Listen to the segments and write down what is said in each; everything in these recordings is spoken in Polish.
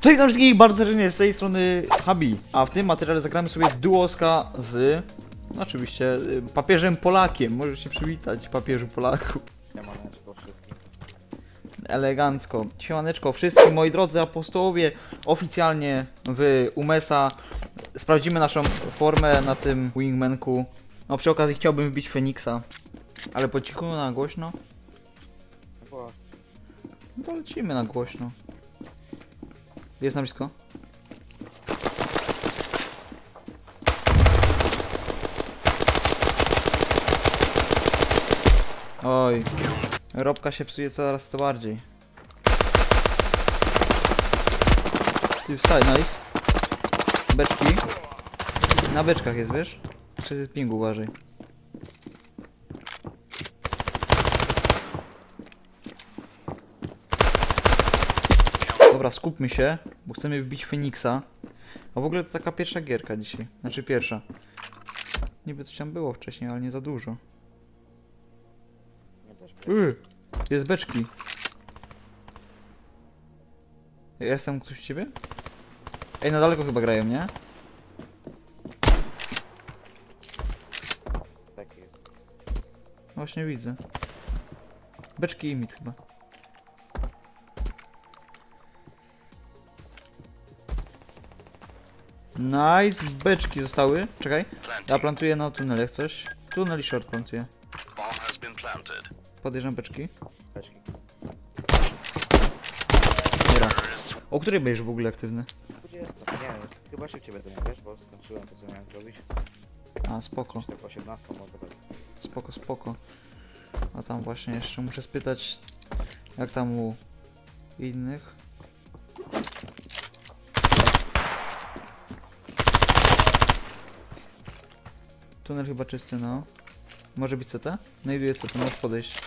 Cześć witam wszystkich bardzo serdecznie z tej strony Habi, a w tym materiale zagramy sobie duoska z no oczywiście y, papieżem Polakiem. Możesz się przywitać, papieżu Polaku. Siemaneczko wszystkim. Elegancko. Siemaneczko wszystkim, moi drodzy apostołowie, oficjalnie w Umesa sprawdzimy naszą formę na tym wingmanku. No przy okazji chciałbym wbić Feniksa, ale po cichu na głośno. No No to lecimy na głośno. Jest na blisko? Oj. Robka się psuje coraz to bardziej. Ty wstaj, nice. Beczki. Na beczkach jest, wiesz? Jeszcze jest ping, uważaj. Dobra, skupmy się, bo chcemy wbić Feniksa. A w ogóle to taka pierwsza gierka dzisiaj. Znaczy pierwsza. Niby coś tam było wcześniej, ale nie za dużo. Yy, jest beczki. Ja Jestem ktoś u ciebie? Ej, na daleko chyba grają, nie? jest. No Właśnie widzę. Beczki i mit chyba. Nice, beczki zostały. Czekaj, ja plantuję na tunel jak coś. Tunel i short plantuję. Podjeżdżam beczki. Beczki. Dobra. O której będziesz w ogóle aktywny? 20. Nie wiem, chyba szybciej będę miał, wiesz, bo skończyłem to, co miałem zrobić. A, spoko, Tak 18 może być. spoko, spoko. A tam właśnie jeszcze muszę spytać, jak tam u innych. Tunel chyba czysty, no. Może być CT? Znajduję CT, możesz podejść.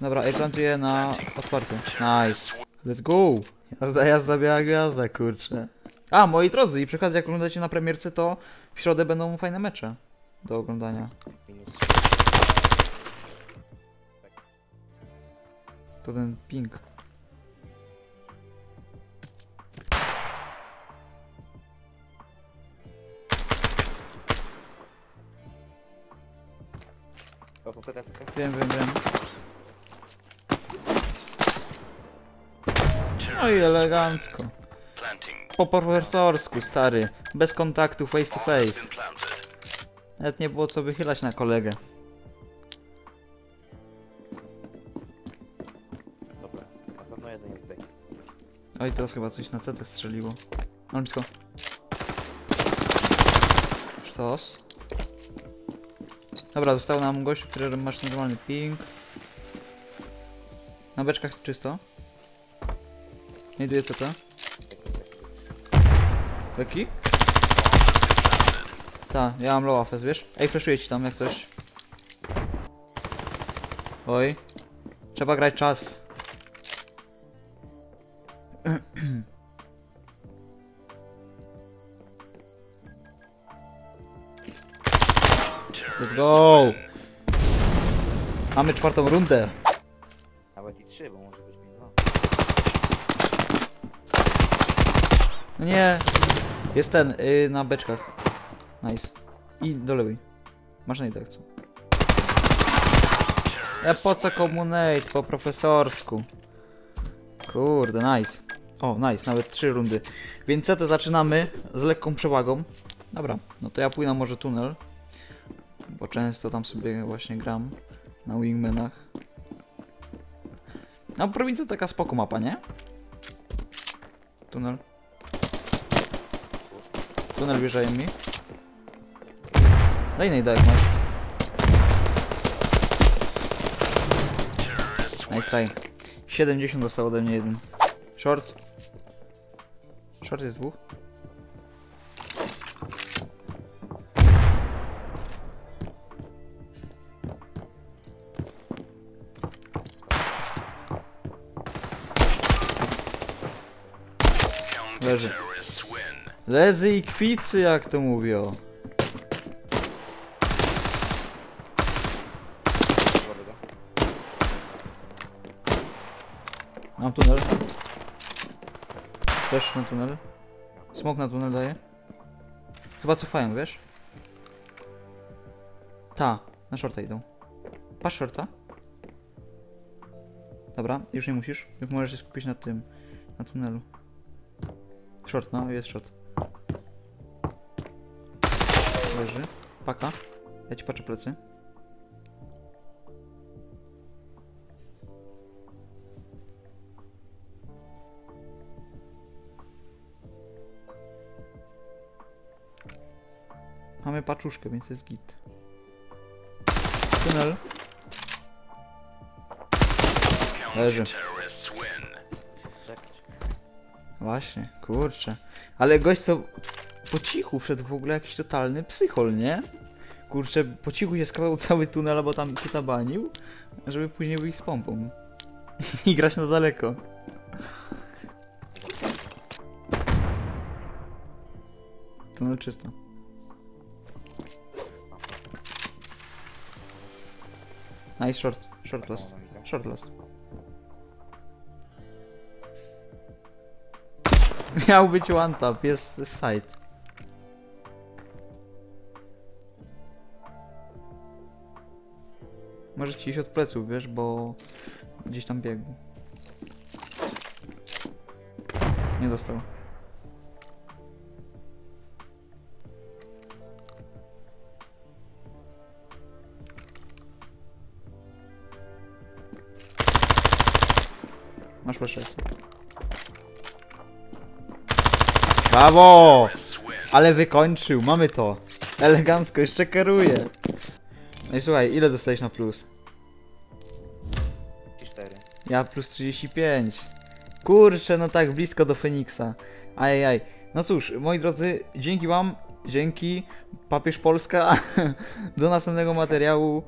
Dobra, ej, plantuję na otwarty. Nice. Let's go! Jazda, jazda, biała gwiazda, kurczę. A, moi drodzy, i przy okazji jak oglądacie na premierce, to w środę będą fajne mecze do oglądania. To ten ping. CT, CT. Wiem, wiem, wiem. No i elegancko. Po profesorsku, stary. Bez kontaktu, face to face. Nawet nie było co wychylać na kolegę. Dobra, na pewno jeden jest. Oj, teraz chyba coś na CT strzeliło. No blisko. Sztos. Dobra, został nam gościu, który masz normalny ping. Na beczkach czysto. Znajduję CT. Leki? Tak, ja mam low affest, wiesz? Ej, flashuję ci tam jak coś. Oj. Trzeba grać czas. Let's go! Mamy czwartą rundę. Nawet i 3, bo może być minus 2. No nie. Jest ten, yy, na beczkach. Nice. I do lewej. Masz nade jak co? Ja po co komunate? Po profesorsku. Kurde, nice. O, nice, nawet trzy rundy. Więc CT zaczynamy z lekką przewagą. Dobra, no to ja pójdę może tunel. Bo często tam sobie właśnie gram. Na wingmanach. No, prowincja taka spoko mapa, nie? Tunel. Tunel wjeżdżają mi. Daj najda jak masz. Nice try. 70 dostał ode mnie jeden. Short. Short jest dwóch. Leży. Lezy i kwicy, jak to mówią. Mam tunel. Też na tunel. Smok na tunel daje. Chyba cofają, wiesz? Ta, na shorta idą. Patrz shorta. Dobra, już nie musisz. Już możesz się skupić na tym, na tunelu. Short, no, jest short. Leży. Paka. Ja ci patrzę plecy. Mamy paczuszkę, więc jest git. Tunel. Leży. Właśnie, kurczę. Ale gość co po cichu wszedł w ogóle jakiś totalny psychol, nie? Kurczę, po cichu się skradał cały tunel, bo tam kutabanił, żeby później wyjść z pompą. I grać na daleko. Tunel czysto. Nice short, short no, short last. Miał być one tap, jest side. Może ci iść od pleców, wiesz, bo gdzieś tam biegł. Nie dostał. Masz proszę. Brawo! Ale wykończył, mamy to. Elegancko, jeszcze kieruje. No i słuchaj, ile dostałeś na plus? 4. Ja plus 35. Kurczę, no tak, blisko do Feniksa. Ajajaj. No cóż, moi drodzy, dzięki wam, dzięki papież Polska. Do następnego materiału.